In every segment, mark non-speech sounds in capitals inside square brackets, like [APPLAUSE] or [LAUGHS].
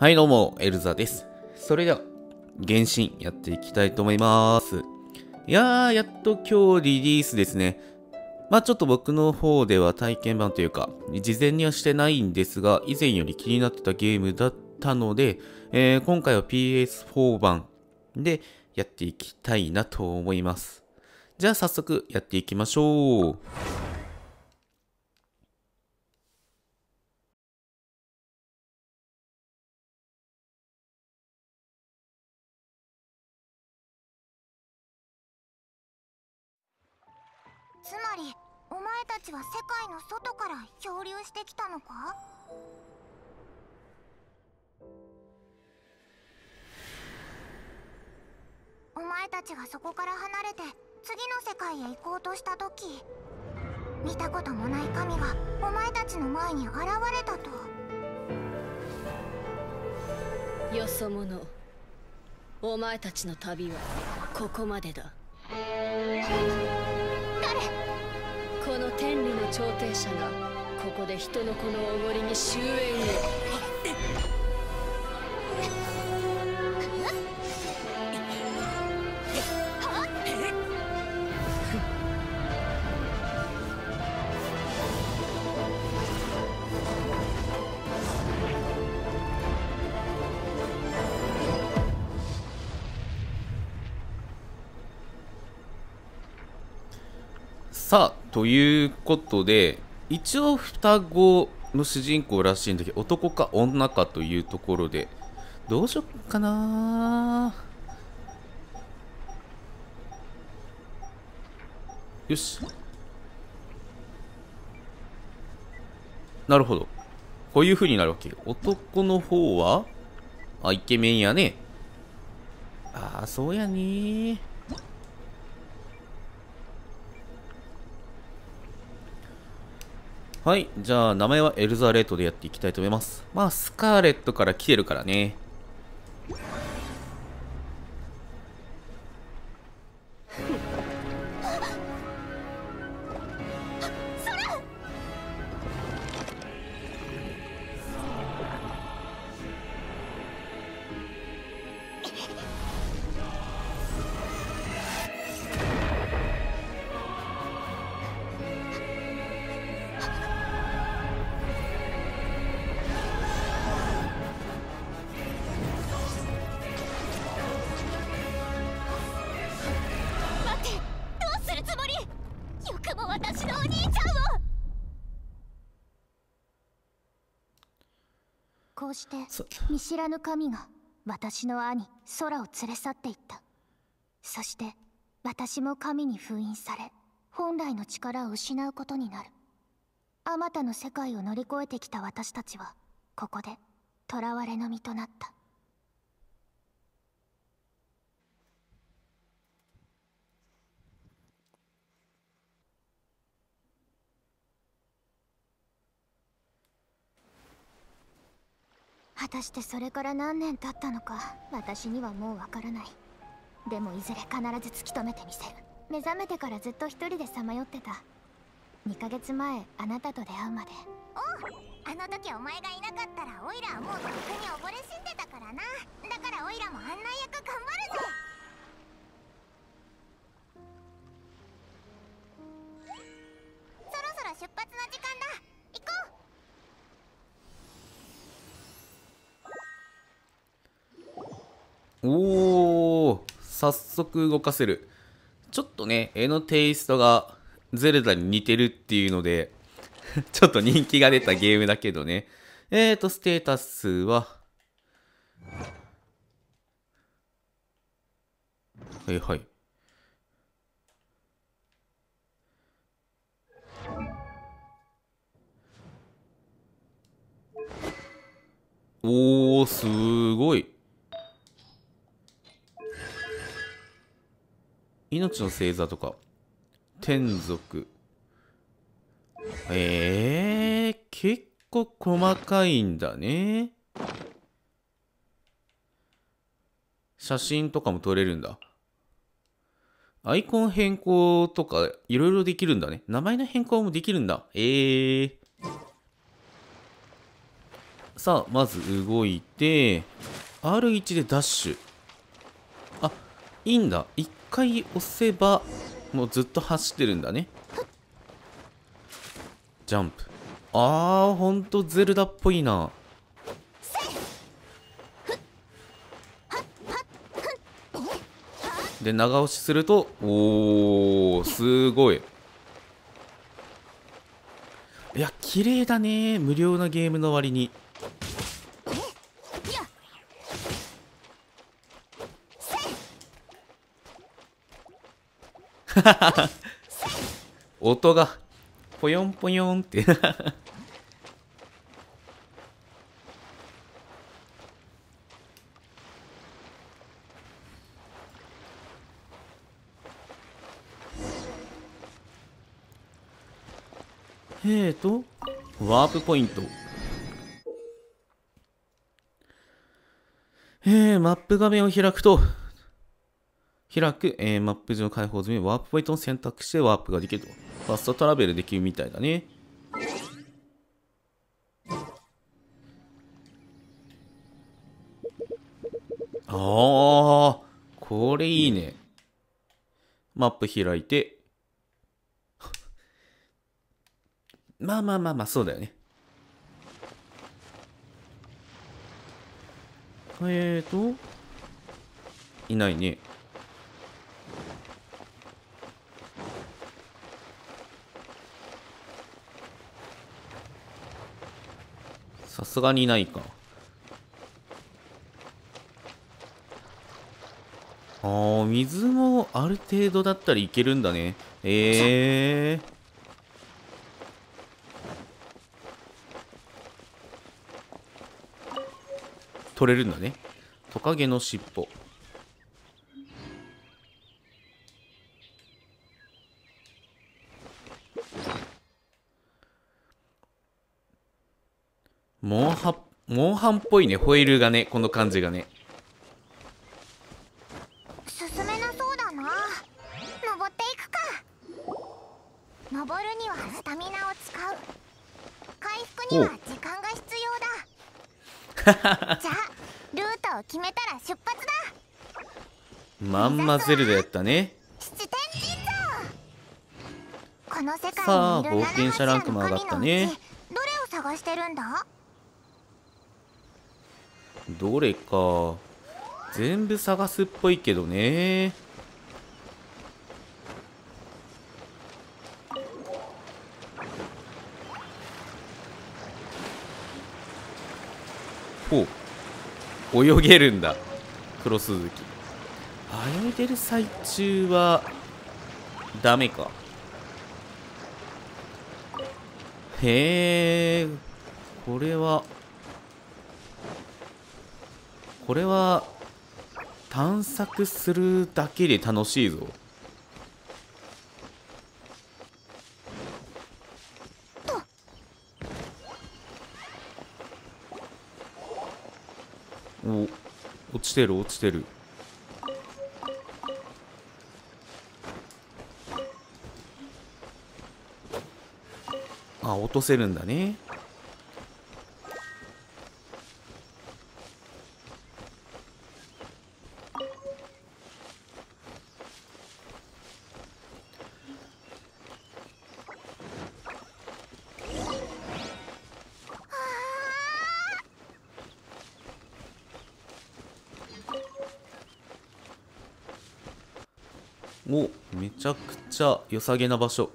はい、どうも、エルザです。それでは、原神やっていきたいと思います。いやー、やっと今日リリースですね。まあちょっと僕の方では体験版というか、事前にはしてないんですが、以前より気になってたゲームだったので、えー今回は PS4 版でやっていきたいなと思います。じゃあ早速やっていきましょう。ちは世界の外から漂流してきたのか？お前たちがそこから離れて次の世界へ行こうとした時見たこともない神がお前たちの前に現れたと。よそ者お前たちの旅はここまでだ。の天理の調停者がここで人の子のおごりに終焉をさあ、ということで、一応双子の主人公らしいんだけど、男か女かというところで、どうしよっかな？よし。なるほど。こういう風になるわけ。男の方はあ、イケメンやね。ああ、そうやねはい。じゃあ、名前はエルザレートでやっていきたいと思います。まあ、スカーレットから来てるからね。見知らぬ神が私の兄空を連れ去っていった。そして私も神に封印され本来の力を失うことになる。あまたの世界を乗り越えてきた私たちはここで囚われの身となった。果たしてそれから何年経ったのか私にはもうわからない。でもいずれ必ず突き止めてみせる。目覚めてからずっと一人でさまよってた。2ヶ月前あなたと出会うまで。おうあの時お前がいなかったらオイラはもうとっくに溺れ死んでたからな。だからオイラもあんな早速動かせる。ちょっとね、絵のテイストがゼルダに似てるっていうので、[LAUGHS] ちょっと人気が出たゲームだけどね。えーと、ステータスは、はいはい。おー、すごい。命の星座とか天族えー、結構細かいんだね写真とかも撮れるんだアイコン変更とかいろいろできるんだね。名前の変更もできるんだ。えー。さあまず動いて R1 でダッシュあいいんだ一回押せばもうずっと走ってるんだね。ジャンプ。あーほんとゼルダっぽいな。で長押しするとおーすごい。いや綺麗だね。無料なゲームの割に。音がぽよんぽよんって。えーとワープポイント。えー、マップ画面を開くと開く、えー、マップ上の開放済みワープポイントを選択してワープができると。ファストトラベルできるみたいだね。ああこれいいね。マップ開いて。[LAUGHS] まあまあまあまあそうだよね。えーといないね。さすがにないか。ああ水もある程度だったらいけるんだね。ええー。取れるんだね。トカゲの尻尾。モンハモンハンっぽいねホイールがねこの感じがね。進めなそうだな。登っていくか。登るにはスタミナを使う。回復には時間が必要だ。じゃあルートを決めたら出発だ。まんまゼルダやったね。このさあ冒険者ランクも上がったね。どれを探してるんだ？どれか。全部探すっぽいけどね。ほう。泳げるんだ。黒鈴木泳いでる最中はダメか。へえ。これはこれは探索するだけで楽しいぞ。お落ちてる落ちてる。あ落とせるんだねおめちゃくちゃ良さげな場所。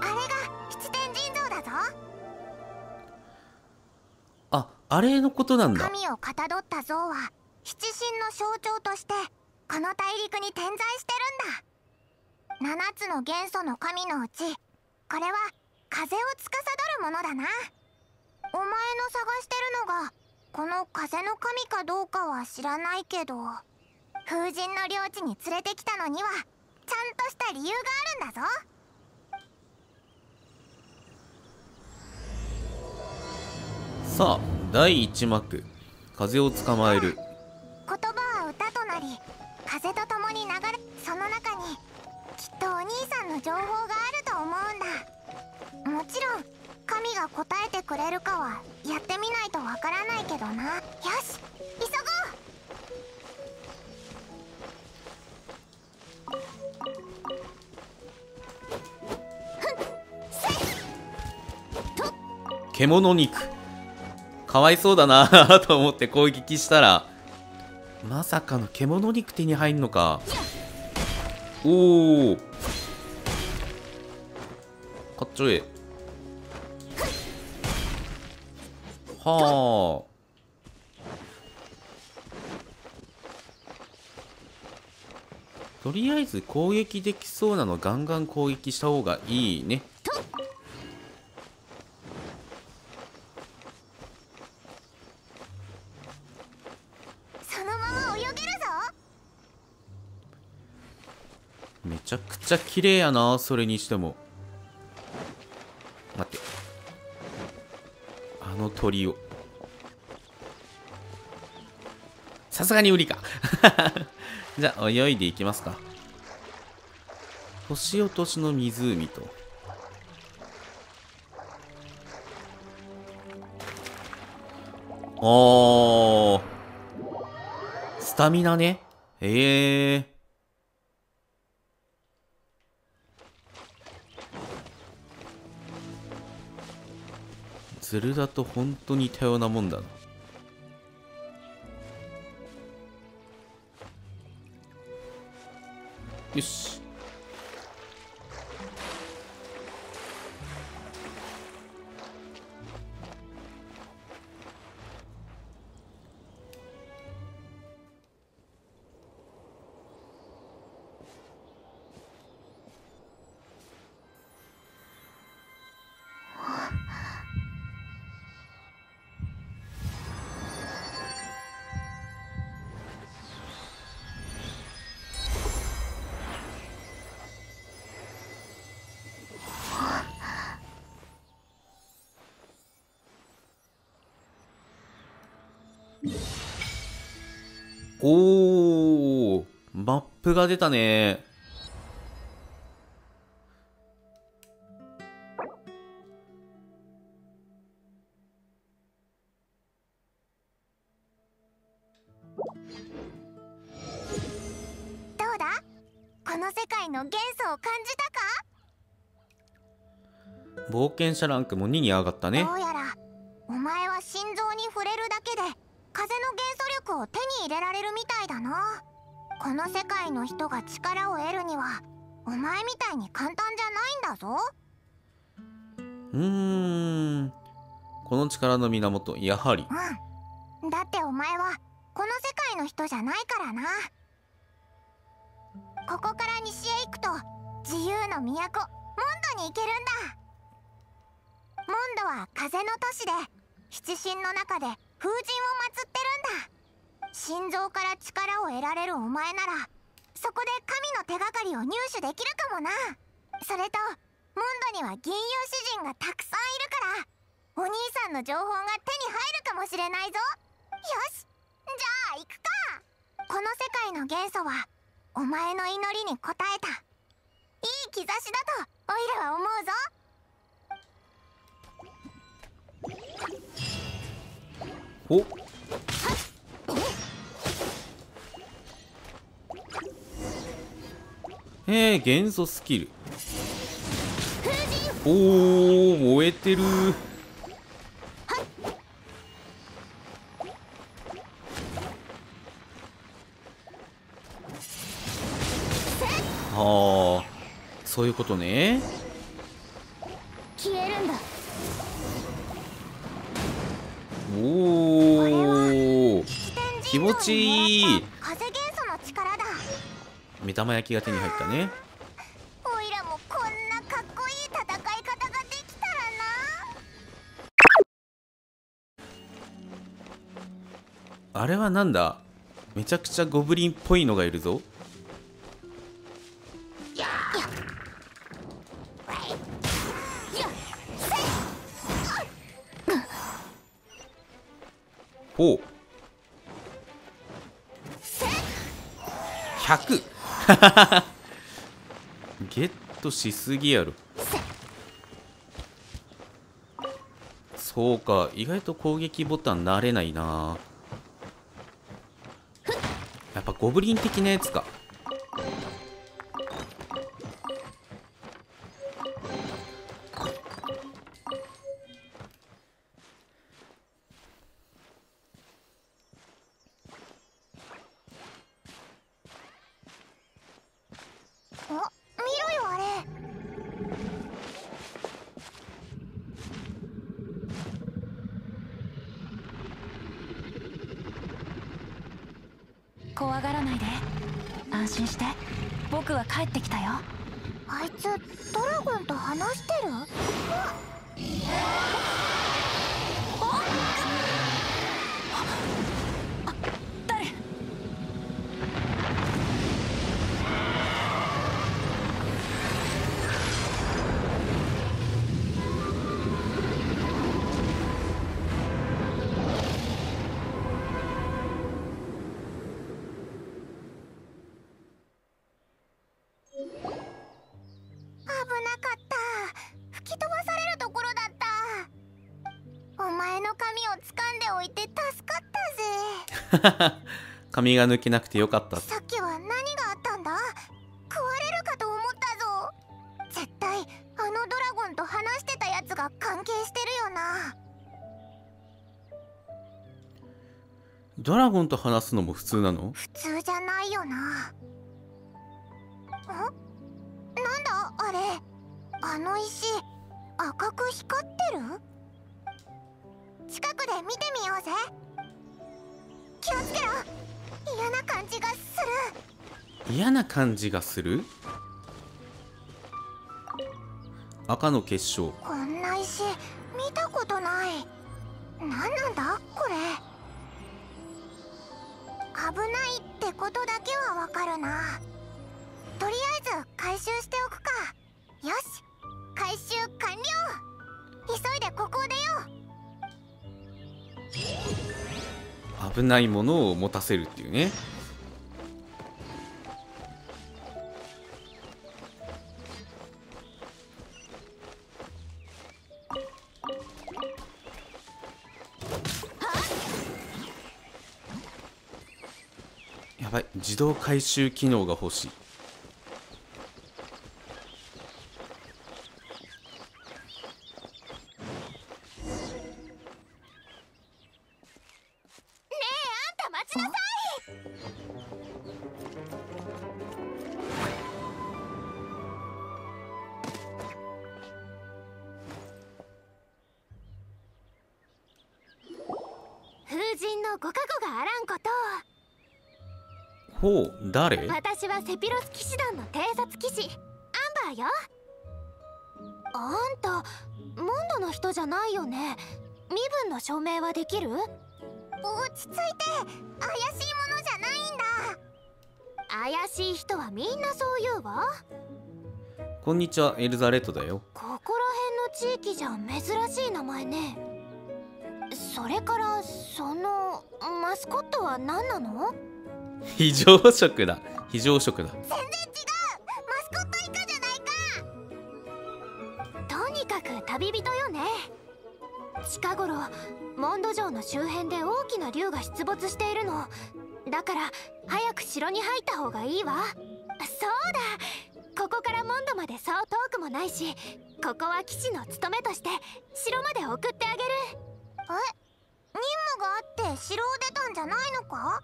あれが七天神像だぞ。ああれのことなんだ。神をかたどった像は七神の象徴としてこの大陸に点在して7つの元素の神のうちこれは風を司るものだな。お前の探してるのがこの風の神かどうかは知らないけど風神の領地に連れてきたのにはちゃんとした理由があるんだぞ。さあ第1幕。風を捕まえる。獣肉。かわいそうだな [LAUGHS] と思って攻撃したらまさかの獣肉手に入んのか。おおかっちょええ。はあ。とりあえず攻撃できそうなのガンガン攻撃した方がいいね。ちゃ綺麗やなそれにしても。待って。あの鳥を。さすがに無理か。[LAUGHS] じゃあ泳いでいきますか。星落としの湖と。おー。スタミナね。ええー。ゼルだと本当に多様なもんだ。なよし。おーマップが出たね。どうだ？この世界の元素を感じたか？冒険者ランクも2に上がったね。どうやらお前は心臓に触れるだけで風の元素力を手に入れられるみたいだな。この世界の人が力を得るにはお前みたいに簡単じゃないんだぞ。うーん。この力の源やはり。うん。だってお前はこの世界の人じゃないからな。ここから西へ行くと自由の都モンドに行けるんだ。モンドは風の都市で七神の中で風神を祀ってるんだ。心臓から力を得られるお前ならそこで神の手がかりを入手できるかもな。それとモンドには銀融詩人がたくさんいるからお兄さんの情報が手に入るかもしれないぞ。よしじゃあ行くか。この世界の元素はお前の祈りに応えた。いい兆しだとオイラは思うぞ。お。えー、元素スキル。おー燃えてる。はあそういうことね。消えるんだ。おお気持ちいい。風元素の力だ目玉焼きが手に入ったね。オイラもこんなかっこいい戦い方ができたらな。あれはなんだ？めちゃくちゃゴブリンっぽいのがいるぞゲットしすぎやろ。そうか意外と攻撃ボタン慣れないな。やっぱゴブリン的なやつか。[LAUGHS] 髪が抜けなくてよかった。さっきは何があったんだ？食われるかと思ったぞ。絶対あのドラゴンと話してたやつが関係してるよな。ドラゴンと話すのも普通なの？普通じゃないよな。あなんだあれ？あの石赤く光ってる？近くで見てみようぜ気をつけろ。嫌な感じがする。嫌な感じがする？赤の結晶。こんな石見たことない。何なんだ？これ。危ないってことだけはわかるな。とりあえず回収しておくか。よし。回収完了。急いでここを出よう危ないものを持たせるっていうね。やばい。自動回収機能が欲しい。のご加護があらんこと。ほう誰？私はセピロス騎士団の偵察騎士。アンバーよ。あんたモンドの人じゃないよね。身分の証明はできる？落ち着いて。怪しいものじゃないんだ。怪しい人はみんなそう言うわ。こんにちはエルザレットだよ。ここら辺の地域じゃ珍しい名前ねそれからそのマスコットは何なの？非常食だ。非常食だ。全然違う！マスコット以下じゃないか！とにかく旅人よね。近頃モンド城の周辺で大きな竜が出没しているの。だから早く城に入った方がいいわ。そうだ！ここからモンドまでそう遠くもないしここは騎士の務めとして城まで送ってあげる。え任務があって城を出たんじゃないのか？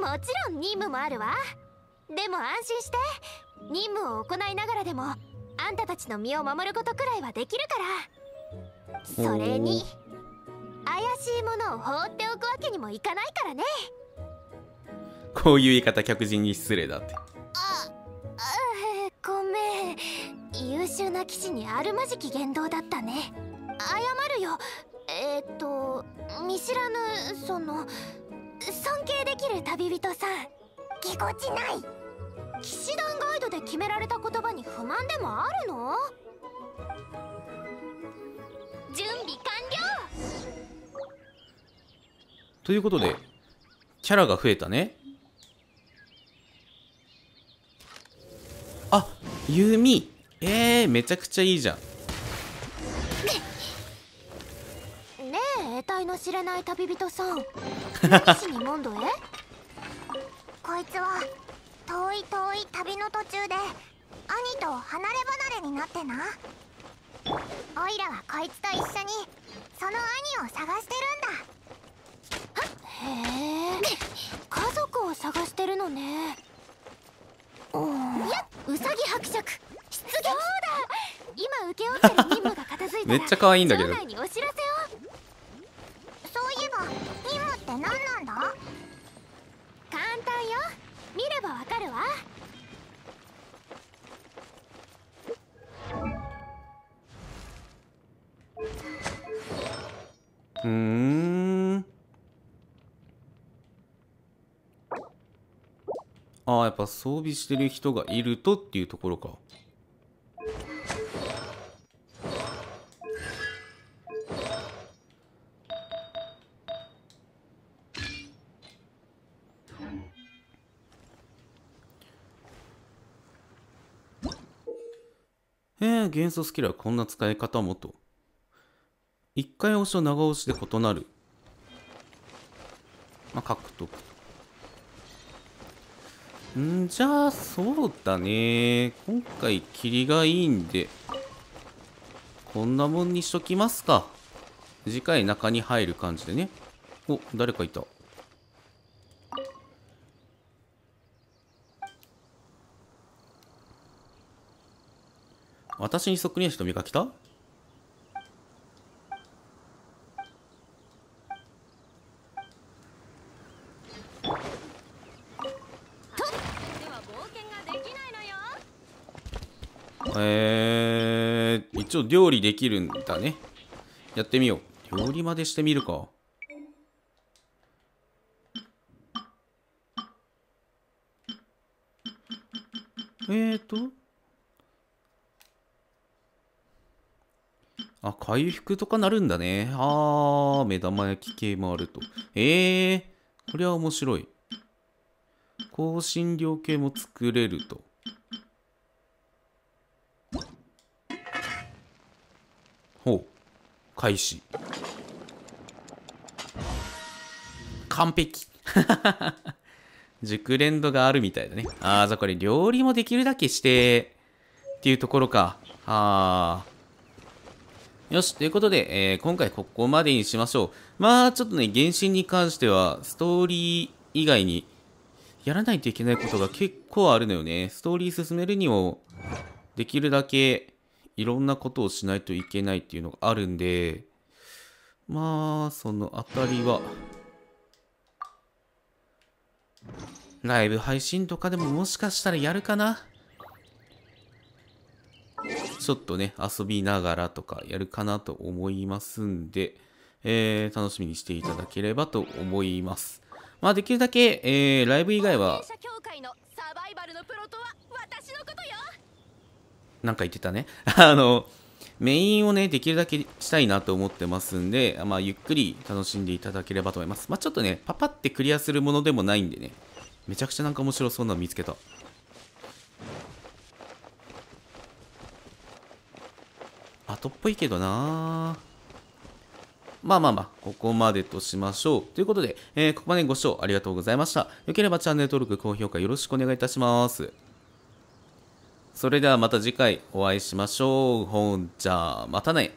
もちろん任務もあるわ。でも安心して。任務を行いながらでもあんたたちの身を守ることくらいはできるから。それに怪しいものを放っておくわけにもいかないからね。こういう言い方客人に失礼だって。ああごめん。優秀な騎士にあるまじき言動だったね。謝るよえー、っと見知らぬその尊敬できる旅人さんぎこちない騎士団ガイドで決められた言葉に不満でもあるの？準備完了ということで、キャラが増えたね。あ、弓。えー、めちゃくちゃいいじゃん。の知れない旅人さん。[LAUGHS] 何しにモンドへこいつは遠い遠い旅の途中で兄と離れ離れになってな。オイラはこいつと一緒にその兄を探してるんだ。へえ。家族を探してるのね。おいやウサギ伯爵。出撃そうだ。今請け負ってる任務が片付いたらめっちゃ可愛いんだけど装備してる人がいるとっていうところか。えー、元素スキルはこんな使い方もと。一回押しと長押しで異なる。まあ、獲得。んじゃあ、そうだね。今回、霧がいいんで、こんなもんにしときますか。次回中に入る感じでね。お、誰かいた。私にそっくりな人見かけたでは冒険ができないのよえー、一応料理できるんだね。やってみよう。料理までしてみるか。えーと。あ、回復とかなるんだね。あー、目玉焼き系もあると。えー、これは面白い。香辛料系も作れると。ほう。開始。完璧。[LAUGHS] 熟練度があるみたいだね。ああ、じゃあこれ料理もできるだけして、っていうところか。ああ。よし、ということで、えー今回ここまでにしましょう。まあ、ちょっとね、原神に関しては、ストーリー以外に、やらないといけないことが結構あるのよね。ストーリー進めるにも、できるだけいろんなことをしないといけないっていうのがあるんで、まあ、そのあたりは、ライブ配信とかでももしかしたらやるかなちょっとね、遊びながらとかやるかなと思いますんで、えー楽しみにしていただければと思います。まあ、できるだけ、えーライブ以外は、サバイバルのプロとは私のことよなんか言ってたね。[LAUGHS] あの、メインをね、できるだけしたいなと思ってますんで、まあ、ゆっくり楽しんでいただければと思います。まあ、ちょっとね、パパってクリアするものでもないんでね、めちゃくちゃなんか面白そうなの見つけた。後っぽいけどなまあまあまあ、ここまでとしましょう。ということで、えーここまでご視聴ありがとうございました。よければチャンネル登録、高評価よろしくお願いいたします。それではまた次回お会いしましょう。ほんじゃあ、またね。